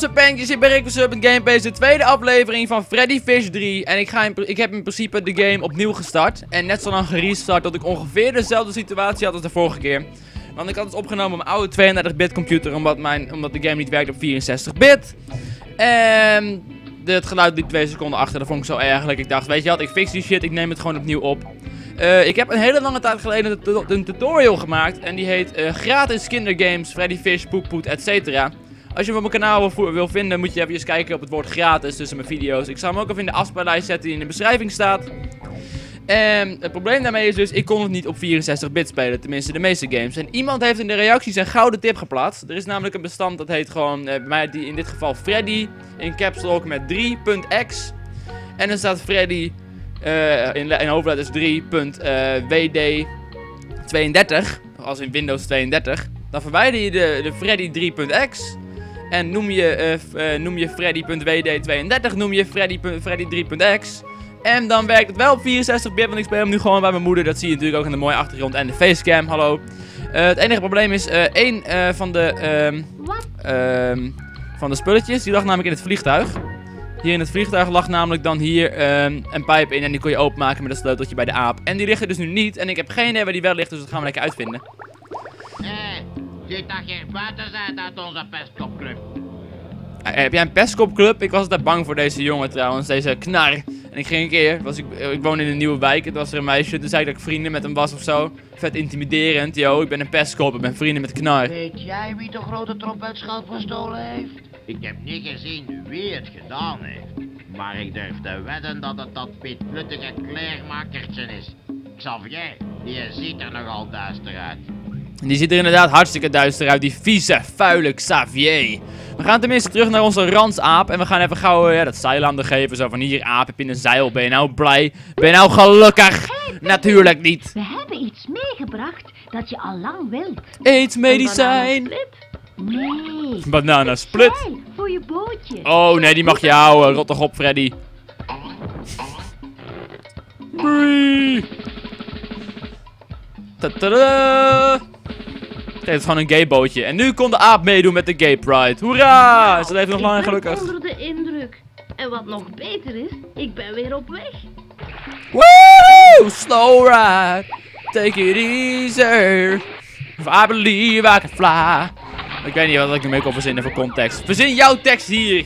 Sapentjes, ik ben Rick van Serpent Gameplays, de tweede aflevering van Freddy Fish 3. En ik, ga ik heb in principe de game opnieuw gestart. En net zo lang gerestart dat ik ongeveer dezelfde situatie had als de vorige keer. Want ik had het opgenomen op mijn oude 32-bit computer, omdat, mijn, omdat de game niet werkte op 64-bit. En het geluid liep 2 seconden achter, dat vond ik zo ergelijk. Ik dacht, weet je wat, ik fix die shit, ik neem het gewoon opnieuw op. Uh, ik heb een hele lange tijd geleden een tutorial gemaakt. En die heet uh, Gratis Kindergames, Freddy Fish, Poeppoet, etc. Als je mijn kanaal wil, vinden, moet je even kijken op het woord gratis tussen mijn video's. Ik zal hem ook even in de afspeellijst zetten die in de beschrijving staat. En het probleem daarmee is dus, ik kon het niet op 64-bit spelen, tenminste de meeste games. En iemand heeft in de reacties een gouden tip geplaatst. Er is namelijk een bestand dat heet gewoon, uh, bij mij die, in dit geval Freddy, in caps lock met 3.x. En dan staat Freddy uh, in, in hoofdletters 3.wd32, als in Windows 32. Dan verwijder je de, de Freddy 3.x. En noem je, uh, noem je Freddy.wd32, noem je Freddy, Freddy 3.x. En dan werkt het wel op 64-bit, want ik speel hem nu gewoon bij mijn moeder. Dat zie je natuurlijk ook in de mooie achtergrond en de facecam. Hallo. Uh, het enige probleem is, één van de um, van de spulletjes, die lag namelijk in het vliegtuig. Hier in het vliegtuig lag namelijk dan hier um, een pijp in en die kon je openmaken met een sleuteltje bij de aap. En die ligt er dus nu niet en ik heb geen idee waar die wel ligt, dus dat gaan we lekker uitvinden. Zit dat je buiten zijn uit onze pestkopclub? heb jij een pestkopclub? Ik was altijd bang voor deze jongen trouwens, deze knar. En ik ging een keer, was ik, ik woon in een nieuwe wijk, het was er een meisje, toen zei ik dat ik vrienden met hem was of zo. Vet intimiderend, yo, ik ben een pestkop, ik ben vrienden met knar. Weet jij wie de grote trompetscheld gestolen heeft? Ik heb niet gezien wie het gedaan heeft. Maar ik durf te wedden dat het dat Piet Pluttige kleermakertje is. Xavier, die ziet er nogal duister uit. Die ziet er inderdaad hartstikke duister uit, die vieze, vuile Xavier. We gaan tenminste terug naar onze ransaap en we gaan even gauw ja, dat zeilanden geven. Zo van hier aap, heb je een zeil, ben je nou blij? Ben je nou gelukkig? Natuurlijk niet. We hebben iets meegebracht dat je al lang wilt. Eetmedicijn. Nee. Banana split. voor je bootje. Oh nee, die mag je houden. Rot toch op, Freddy. Bree. Het is gewoon een gay bootje. En nu kon de aap meedoen met de gay pride. Hoera! Ze leven nog lang en gelukkig. Onder de indruk. En wat nog beter is, ik ben weer op weg. Woo! Slow ride. Take it easy. I believe I can fly. Ik weet niet wat ik ermee kan verzinnen voor context. Verzin jouw tekst hier.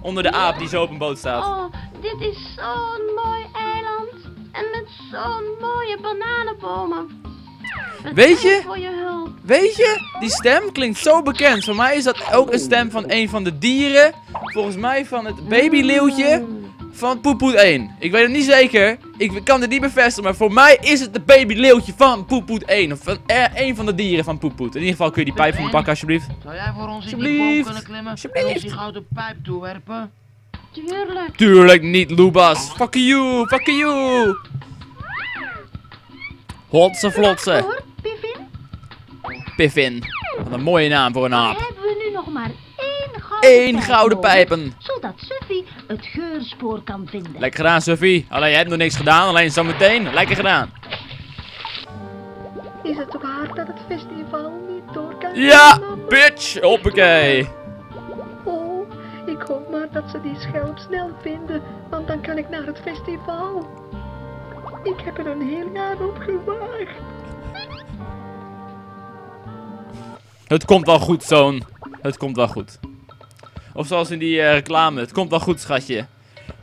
Onder de aap die zo op een boot staat. Oh, dit is zo'n mooi eiland. En met zo'n mooie bananenbomen. Weet je? Weet je? Die stem klinkt zo bekend. Voor mij is dat ook een stem van een van de dieren. Volgens mij van het babyleeuwtje van Poepoet 1. Ik weet het niet zeker. Ik kan het niet bevestigen. Maar voor mij is het de babyleeuwtje van Poepoet 1. Of van er, een van de dieren van Poepoet. In ieder geval kun je die pijp van me pakken alsjeblieft. Zou jij voor ons in die boom kunnen klimmen? En ons die gouden pijp toewerpen? Tuurlijk. Tuurlijk niet, Lubas. Fuck you, fuck you. Hotse flotse. Piffin? Wat een mooie naam voor een aap. Dan hebben we nu nog maar één gouden Eén pijp gouden nodig, pijpen. Zodat Suffy het geurspoor kan vinden. Lekker gedaan, Suffie. Alleen jij hebt nog niks gedaan, alleen zometeen. Lekker gedaan. Is het ook hard dat het festival niet door kan? Ja, bitch. Hoppakee. Oh, ik hoop maar dat ze die schelp snel vinden, want dan kan ik naar het festival. Ik heb er een heel jaar op gewacht. Het komt wel goed, zoon. Het komt wel goed. Of zoals in die eh, reclame. Het komt wel goed, schatje.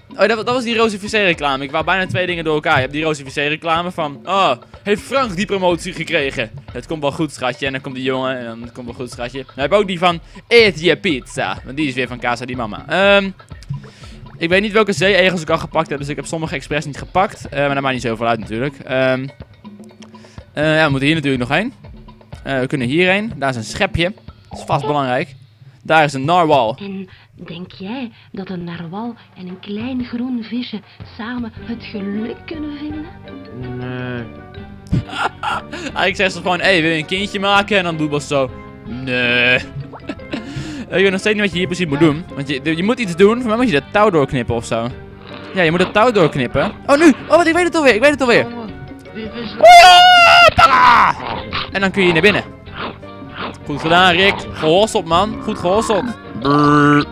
Oh, dat, dat was die Rosificé reclame. Ik wou bijna twee dingen door elkaar. Je hebt die Rosificé reclame van... Oh, heeft Frank die promotie gekregen? Het komt wel goed, schatje. En dan komt die jongen. En dan het komt wel goed, schatje. Dan heb ook die van... Eet je pizza. Want die is weer van Casa di Mama. Ehm... ik weet niet welke zee-egels ik al gepakt heb. Dus ik heb sommige expres niet gepakt. Eh, maar dat maakt niet zoveel uit natuurlijk. Ehm... eh, ja, we moeten hier natuurlijk nog heen. Eh, we kunnen hierheen. Daar is een schepje. Dat is vast belangrijk. Daar is een narwal. En denk jij dat een narwal en een klein groen visje samen het geluk kunnen vinden? Nee. Eigenlijk zegt ze gewoon, hé, hey, wil je een kindje maken? En dan doet Bas zo, nee. ik weet nog steeds niet wat je hier precies moet doen. Want je, je moet iets doen, voor mij moet je dat touw doorknippen of zo. Ja, je moet dat touw doorknippen. Oh, nu! Oh, wat, ik weet het alweer, ik weet het alweer. Vis... En dan kun je hier naar binnen. Goed gedaan, Rick. Gehosseld, man. Goed gehosseld. Brrr.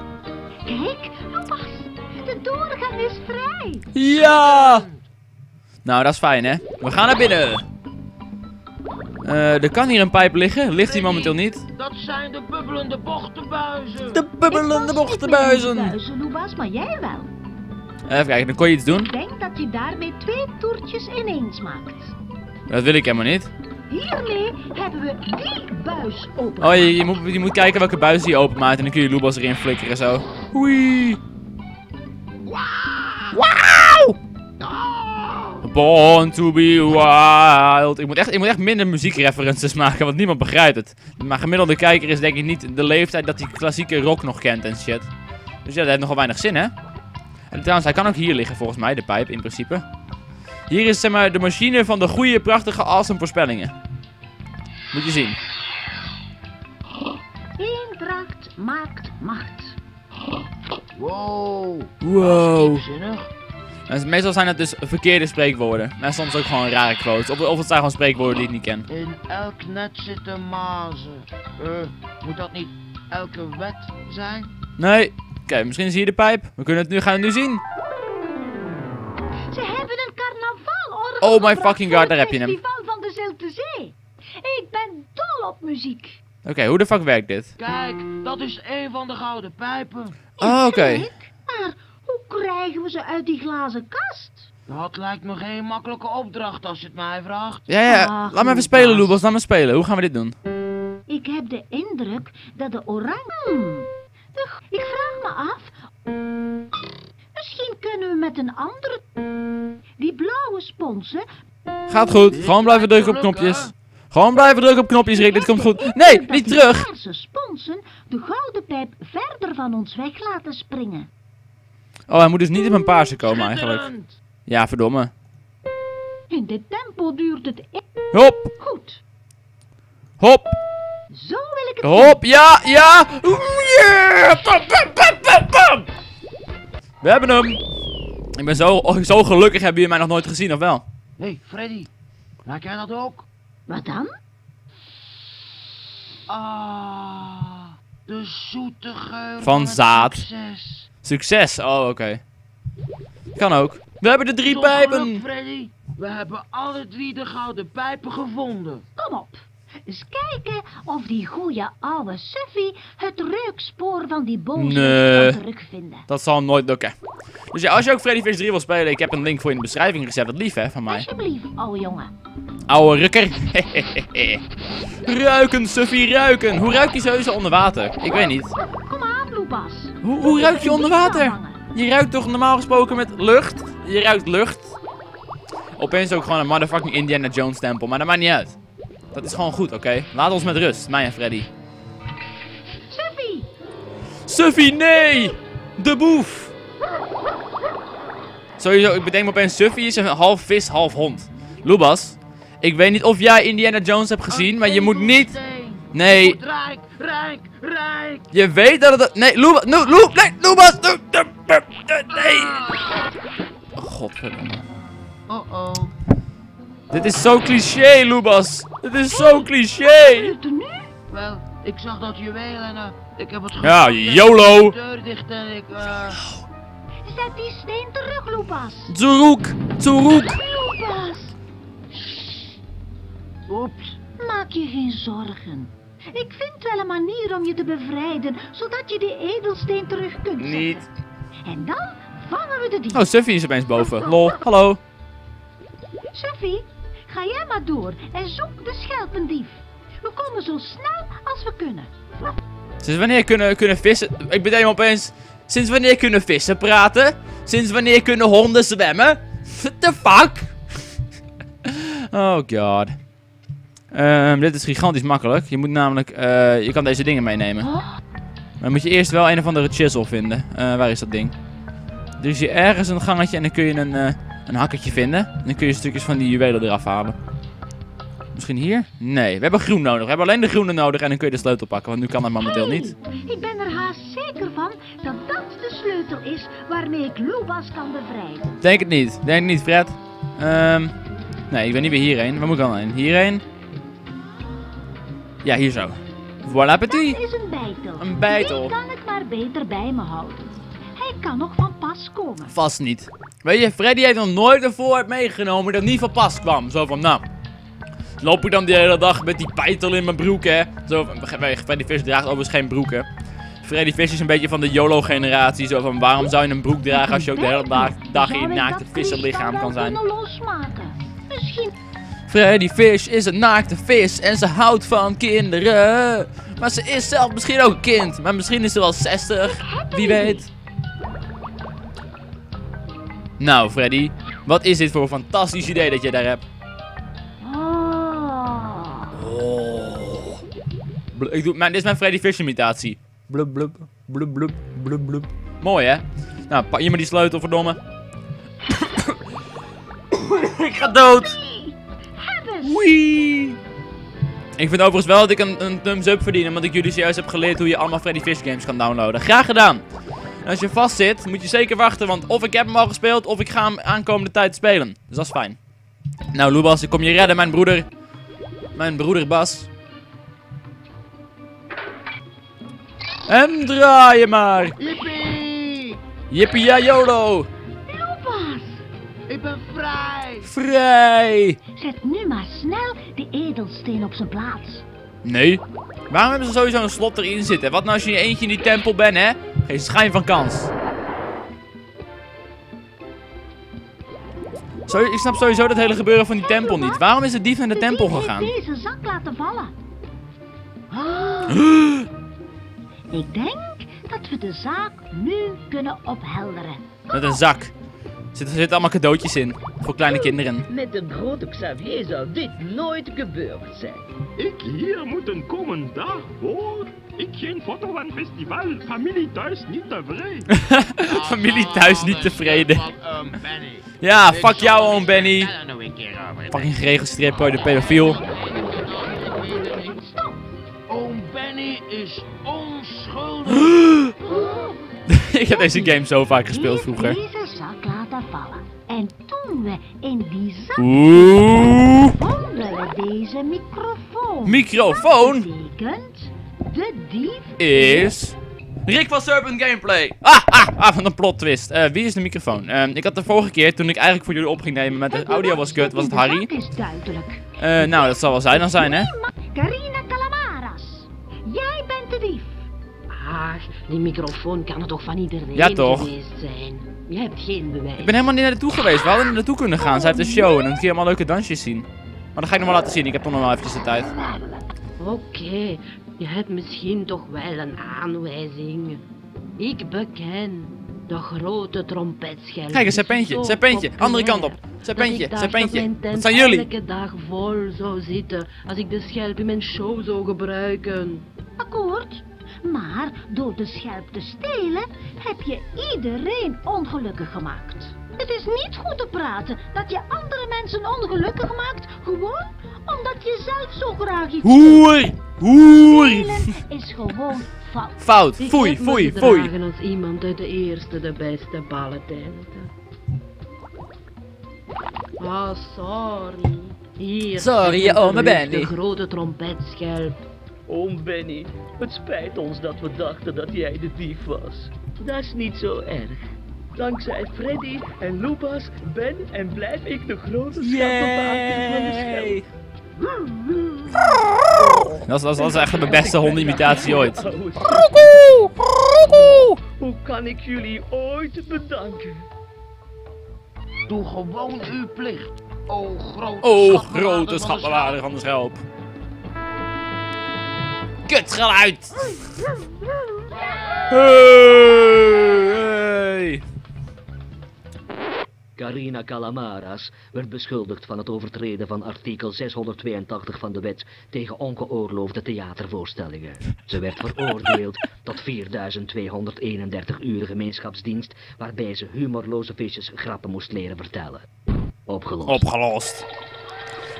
is vrij. Ja! Nou, dat is fijn, hè? We gaan naar binnen. Eh, er kan hier een pijp liggen. Ligt die momenteel niet. Dat zijn de bubbelende bochtenbuizen. De bubbelende bochtenbuizen. Buizen, Loebas, maar jij wel. Even kijken, dan kon je iets doen. Ik denk dat je daarmee twee toertjes ineens maakt. Dat wil ik helemaal niet. Hiermee hebben we die buis open. Oh, je, je, moet, je moet kijken welke buis die openmaakt en dan kun je Loebas erin flikkeren zo. Oei. Wauw! Born to be wild. Ik moet echt, ik moet echt minder muziekreferences maken, want niemand begrijpt het. Maar gemiddelde kijker is denk ik niet de leeftijd dat hij klassieke rock nog kent en shit. Dus ja, dat heeft nogal weinig zin, hè? En trouwens, hij kan ook hier liggen volgens mij, de pijp in principe. Hier is zeg maar de machine van de goede, prachtige, awesome voorspellingen. Moet je zien. Eendracht maakt macht. Wow. Wow. Zinnig. En meestal zijn het dus verkeerde spreekwoorden. En soms ook gewoon rare quotes. Of, of het zijn gewoon spreekwoorden die ik niet ken. In elk net zitten mazen. Eh, moet dat niet elke wet zijn? Nee. Oké, misschien is hier de pijp. We kunnen het nu, gaan het nu zien. Oh my fucking god, daar heb je hem. festival van de Zilte Zee. Ik ben dol op muziek. Oké, hoe de fuck werkt dit? Kijk, dat is een van de gouden pijpen. Oh, oké. Maar hoe krijgen we ze uit die glazen kast? Dat lijkt me geen makkelijke opdracht als je het mij vraagt. Ja, ja. Ah, Laat me even spelen. Loebas. Laat me spelen. Hoe gaan we dit doen? Ik heb de indruk dat de oranje... Hmm, Ik vraag me af... Misschien kunnen we met een andere... Die blauwe sponsen... Gaat goed. Gewoon blijven drukken op knopjes. Gewoon blijven drukken op knopjes, Rick. Dit komt goed. Nee, niet terug. paarse sponsen de gouden pijp verder van ons weg laten springen. Oh, hij moet dus niet in mijn paarse komen eigenlijk. Ja, verdomme. In dit tempo duurt het e- Hop, goed. hop, Zo wil ik het hop. Ja, ja. Yeah. We hebben hem. Ik ben zo, oh, zo gelukkig. Hebben jullie mij nog nooit gezien, of wel? Hé, hey, Freddy. Raak jij dat ook? Wat dan? Ah, de zoete geur Van zaad. Succes. Succes. Oh, oké. Kan ook. We hebben de drie Tot geluk, pijpen. Freddy. We hebben alle drie de gouden pijpen gevonden. Kom op. Eens kijken of die goeie oude Suffy het reukspoor van die boze Nee. terugvinden. Dat zal nooit lukken. Dus ja, als je ook Freddy Fish 3 wil spelen, ik heb een link voor je in de beschrijving gezet. Dat lief, hè, van mij. Alsjeblieft, oude jongen. Oude rukker. ruiken, Suffy, ruiken. Hoe ruikt die sowieso onder water? Ik weet niet. Kom aan, Loepas. Hoe, hoe ruik je onder water? Je ruikt toch normaal gesproken met lucht? Je ruikt lucht. Opeens ook gewoon een motherfucking Indiana Jones tempel, maar dat maakt niet uit. Dat is gewoon goed, oké? Laat ons met rust, mij en Freddy. Suffy, Suffy, nee! De boef! Sowieso, ik bedenk me opeens, Suffy is een half vis, half hond. Lubas, ik weet niet of jij Indiana Jones hebt gezien, maar je moet niet... Nee, rijk, rijk, rijk. je weet dat het... Nee, Lubas, no, Lu, nee, Lubas, no, nee! Godverdomme. Oh-oh. Dit is zo cliché, Lubas. Dit is zo cliché. gebeurt er nu? Wel, ik zag dat juweel en eh, ik heb het Ja, YOLO. De deur dicht en ik, eh... Zet die steen terug, Loepas. Zuruk, Zuruk. Loepas, Oeps. maak je geen zorgen. Ik vind wel een manier om je te bevrijden, zodat je die edelsteen terug kunt zetten. Niet. En dan vangen we de dief. Oh, Suffy is opeens boven. Lol, hallo. Suffy, ga jij maar door en zoek de schelpendief. We komen zo snel als we kunnen. Sinds wanneer kunnen, kunnen vissen... Ik bedenk me opeens... Sinds wanneer kunnen vissen praten? Sinds wanneer kunnen honden zwemmen? What the fuck? oh god. Ehm, dit is gigantisch makkelijk. Je moet namelijk... eh, je kan deze dingen meenemen. Oh, Maar dan moet je eerst wel een of andere chisel vinden. Eh, waar is dat ding? Er is hier ergens een gangetje en dan kun je een, eh, een hakketje vinden. En dan kun je stukjes van die juwelen eraf halen. Misschien hier? Nee, we hebben groen nodig. We hebben alleen de groene nodig en dan kun je de sleutel pakken. Want nu kan dat momenteel hey, niet. Ik ben er haast zeker van dat dat de sleutel is waarmee ik Loebas kan bevrijden. Denk het niet. Denk het niet, Fred. Ehm, nee, ik ben niet weer hierheen. Waar moet ik dan heen? Hierheen? Ja, hier zo. Voilà, petit. Dat is een bijtel. Een bijtel. Die kan ik maar beter bij me houden. Hij Hij kan nog van pas komen. Vast niet. Weet je, Freddy heeft nog nooit een voorwerp meegenomen dat niet van pas kwam. Zo van, nou, loop ik dan die hele dag met die pijtel in mijn broek, hè? Zo van, Freddy Fish draagt overigens geen broek, hè? Freddy Fish is een beetje van de YOLO-generatie. Zo van, waarom zou je een broek dragen als je ook de hele dag, dag in je ik naakte vlies kan zijn? Misschien Freddy Fish is een naakte vis en ze houdt van kinderen. Maar ze is zelf misschien ook een kind. Maar misschien is ze wel 60. Wie weet. Nou, Freddy. Wat is dit voor een fantastisch idee dat je daar hebt? Oh. Oh. Ik doe, mijn, dit is mijn Freddy Fish imitatie. Blub blub, blub blub, blub blub. Mooi hè? Nou, pak je maar die sleutel, verdomme. ik ga dood. Wee. Ik vind overigens wel dat ik een, een thumbs up verdien, omdat ik jullie zojuist heb geleerd hoe je allemaal Freddy Fish games kan downloaden. Graag gedaan. En als je vast zit, moet je zeker wachten, want of ik heb hem al gespeeld, of ik ga hem aankomende tijd spelen. Dus dat is fijn. Nou, Lubas, ik kom je redden, mijn broeder. Mijn broeder Bas. En draai je maar. Yippie! Yippie ja YOLO. Ik ben vrij! Vrij. zet nu maar snel de edelsteen op zijn plaats. Nee. Waarom hebben ze sowieso een slot erin zitten? Wat nou als je in je eentje in die tempel bent, hè? Geen schijn van kans. Zo, ik snap sowieso dat hele gebeuren van die tempel niet. Waarom is de dief naar de tempel dief gegaan? heeft deze zak laten vallen. Ik denk dat we de zaak nu kunnen ophelderen. Met een zak. Er zitten, er zitten allemaal cadeautjes in. Voor kleine kinderen. Met de grote Xavier zou dit nooit gebeurd zijn. Ik hier moeten komen daarvoor. Ik geen foto aan festival. Familie thuis niet tevreden. Familie thuis niet tevreden. Van oom Benny. Ja, fuck jou, oom Benny. over het Fucking geregistreerd de pedofiel. Oom Benny is onschuldig. ik heb deze game zo vaak gespeeld vroeger. deze zak laten vallen. En toen we in die zak Oeh. vonden we deze microfoon. Microfoon Dat betekent, de dief is... Rick van Serpent Gameplay. Ah, ah, ah, van een plot twist. Eh, wie is de microfoon? Ehm, ik had de vorige keer, toen ik eigenlijk voor jullie op ging nemen met de audio was kut, was het Harry. Is duidelijk. Eh, nou, dat zal wel zij dan zijn, hè? Carina Calamaras. Jij bent de dief. Ach, die microfoon kan er toch van iedereen Ja, toch? geweest zijn. Je hebt geen bewijs. Ik ben helemaal niet naartoe geweest. We hadden er naartoe kunnen gaan. Zij heeft een show en dan kun je allemaal leuke dansjes zien. Maar dat ga ik nog wel laten zien. Ik heb toch nog wel eventjes de tijd. Oké, je hebt misschien toch wel een aanwijzing. Ik beken de grote trompetschel. Kijk, een serpentje, serpentje. Andere kant op. Serpentje, serpentje. Dat zijn jullie. elke dag vol zou zitten als ik de schelp in mijn show zou gebruiken. Akkoord. Maar door de schelp te stelen heb je iedereen ongelukkig gemaakt. Het is niet goed te praten dat je andere mensen ongelukkig maakt, gewoon omdat je zelf zo graag iets Hoer! Hoer! Stelen is gewoon fout. Fout. Ik Foei, foei, foei. als iemand uit de eerste, de beste ballententen. Ah, sorry. Hier Sorry, zit ome een Benny. De grote trompetschelp. Oom Benny, het spijt ons dat we dachten dat jij de dief was. Dat is niet zo erg. Dankzij Freddy en Lucas ben en blijf ik de grote schatbewaker van de schelp. Dat is, dat, is echt de beste hondenimitatie ooit. Hoe kan ik jullie ooit bedanken? Doe gewoon uw plicht. O grote Oh, schatbewaarder grote van de schatbewaarder van de schelp. Kutgeluid! Hey! Carina Calamaras werd beschuldigd van het overtreden van artikel 682 van de wet tegen ongeoorloofde theatervoorstellingen. Ze werd veroordeeld tot 4231 uur gemeenschapsdienst, waarbij ze humorloze visjes grappen moest leren vertellen. Opgelost. Opgelost.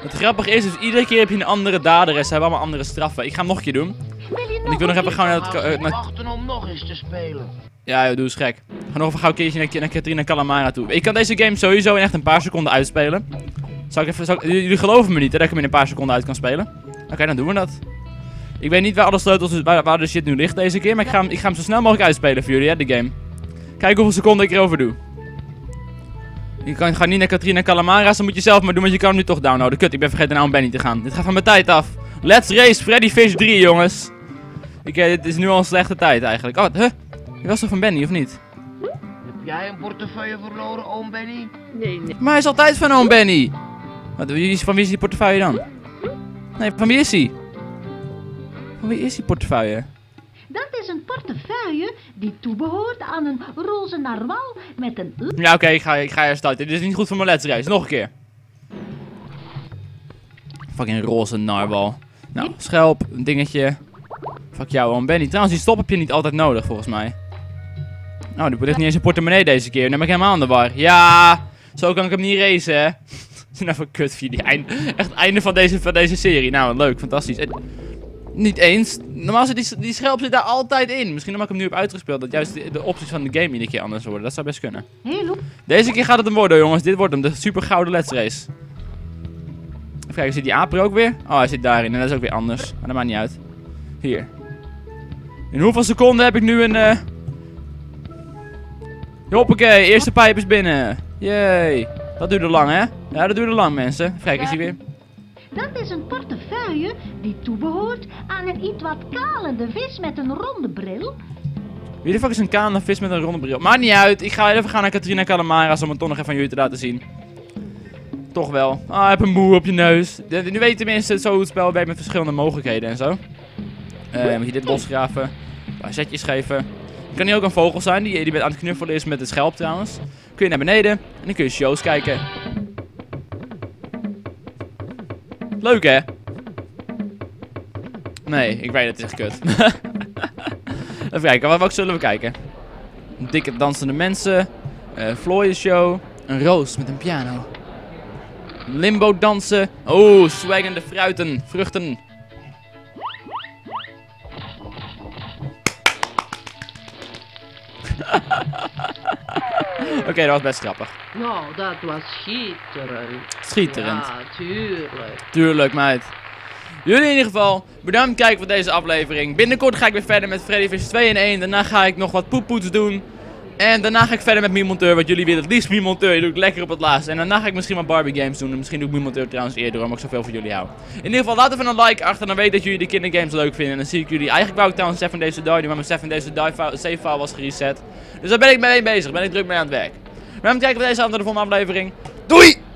Het grappige is, dus iedere keer heb je een andere dader en ze hebben allemaal andere straffen. Ik ga hem nog een keer doen. Want ik wil nog even gauw naar het... Wachten om nog eens te spelen. Ja, joh, doe eens gek. Ga nog even gauw een keertje naar, naar Katrina Calamara toe. Ik kan deze game sowieso in echt een paar seconden uitspelen. Zou ik even, zou ik- jullie geloven me niet hè, dat ik hem in een paar seconden uit kan spelen? Oké, dan doen we dat. Ik weet niet waar alle sleutels, waar, waar de shit nu ligt deze keer, maar ik ga, hem, ik ga hem zo snel mogelijk uitspelen voor jullie, hè, de game. Kijk hoeveel seconden ik erover doe. Je kan, ga niet naar Katrina Calamara's, dan moet je zelf maar doen, want je kan hem nu toch downloaden. Kut, ik ben vergeten naar een Benny te gaan. Dit gaat van mijn tijd af. Let's race Freddy Fish 3, jongens. Ik, eh, dit is nu al een slechte tijd eigenlijk. Oh, huh? Je was toch van Benny, of niet? Heb jij een portefeuille verloren, oom Benny? Nee, nee. Maar hij is altijd van oom Benny. Wat, van wie is die portefeuille dan? Nee, van wie is hij? Van wie is die portefeuille? Dat is een portefeuille die toebehoort aan een roze narwal met een Ja, oké, ik ga, ik ga herstarten. Dit is niet goed voor mijn race. Nog een keer. Fucking roze narwal. Nou, schelp, een dingetje. Fuck jou, oom Benny. Trouwens, die stop heb je niet altijd nodig, volgens mij. Oh, die ligt niet eens in portemonnee deze keer. Dan ben ik helemaal aan de war. Ja, zo kan ik hem niet racen, hè. nou, voor kut video. Eind, echt het einde van deze, van deze serie. Nou, leuk, fantastisch. En- niet eens. Normaal zit die, die schelp zit daar altijd in. Misschien omdat ik hem nu heb uitgespeeld. Dat juist de, de opties van de game iedere keer anders worden. Dat zou best kunnen. Deze keer gaat het hem worden, jongens. Dit wordt hem, de super gouden let's race. Even kijken, zit die aap er ook weer? Oh, hij zit daarin en dat is ook weer anders. Maar dat maakt niet uit. Hier. In hoeveel seconden heb ik nu een... eh Hoppakee, eerste pijp is binnen. Yay. Dat duurde lang, hè? Ja, dat duurde lang, mensen. Kijken, is hij weer? dat is een portefeuille die toebehoort aan een iets wat kalende vis met een ronde bril. Wie de fuck is een kaan vis met een ronde bril? Maakt niet uit. Ik ga even gaan naar Katrina Calamara's om het toch nog even aan jullie te laten zien. Toch wel. Ah, je hebt een moe op je neus. Nu weet je tenminste zo hoe het spel werkt met verschillende mogelijkheden en zo. Eh, moet je dit losgraven. Een paar zetjes geven. Het kan hier ook een vogel zijn die, die aan het knuffelen is met de schelp trouwens. Kun je naar beneden en dan kun je shows kijken. Leuk hè? Nee, ik weet het, het is kut. Even kijken, wat, zullen we kijken? Dikke dansende mensen. eh Floyd show. Een roos met een piano. Limbo dansen. Oh, swagende fruiten. Vruchten. Oké, dat was best grappig. Nou, dat was schitterend. Schitterend. Ja, tuurlijk. Tuurlijk, meid. Jullie in ieder geval, bedankt voor het kijken voor deze aflevering. Binnenkort ga ik weer verder met Freddy Fish 2 in 1. Daarna ga ik nog wat poepoets doen. En daarna ga ik verder met Mie-Monteur, wat jullie willen. Het liefst Mie-Monteur, je doet lekker op het laatst. En daarna ga ik misschien wat Barbie games doen. En misschien doe ik Mie-Monteur trouwens eerder, omdat ik zoveel voor jullie hou. In ieder geval, laat even een like achter, dan weet ik dat jullie de kindergames leuk vinden. En dan zie ik jullie. Eigenlijk wou ik trouwens 7 Days to Die maar mijn 7 Days to Die save file was gereset. Dus daar ben ik mee bezig, ben ik druk mee aan het werk. Voor het kijken voor deze andere volgende aflevering. Doei!